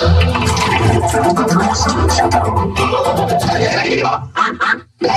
Ha ha ha!